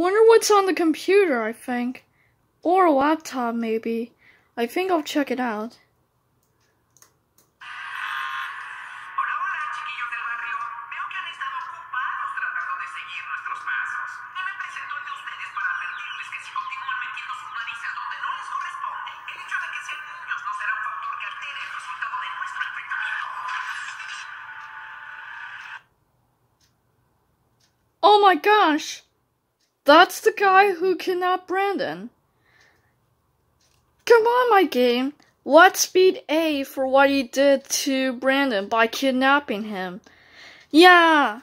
wonder what's on the computer, I think. Or a laptop, maybe. I think I'll check it out. Hola, hola, chiquillos del barrio. Veo que han estado ocupados tratando de seguir nuestros pasos. Y me presento ante ustedes para advertirles que si continúan metiendo sus narices donde no les corresponde, el hecho de que sean niños no será un factor que altere el resultado de nuestro enfrentamiento. Oh my gosh! That's the guy who kidnapped Brandon. Come on, my game. Let's beat A for what he did to Brandon by kidnapping him. Yeah!